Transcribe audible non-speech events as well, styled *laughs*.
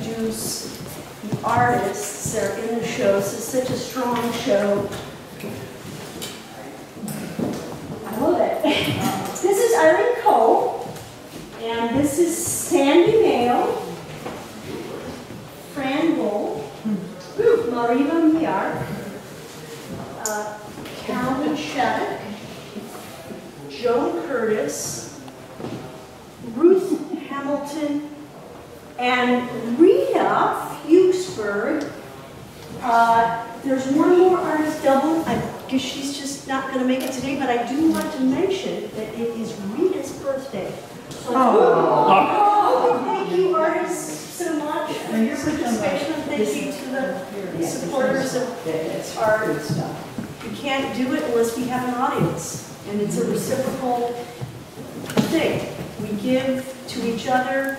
introduce the artists that are in the show. This is such a strong show. I love it. *laughs* This is Irene Cole, and this is Sandy Mayo, Fran Bull, Mareva Miar, uh, Carolyn Shattuck, Joan Curtis, Ruth Hamilton, and Rita Fuchsberg. Uh, there's one more artist Dublin. I guess she's just not going to make it today, but I do want to mention that it is Rita's birthday. So, oh, thank you, artists, so much for your participation. and Thank you to the supporters of art. We can't do it unless we have an audience, and it's a reciprocal thing. We give to each other,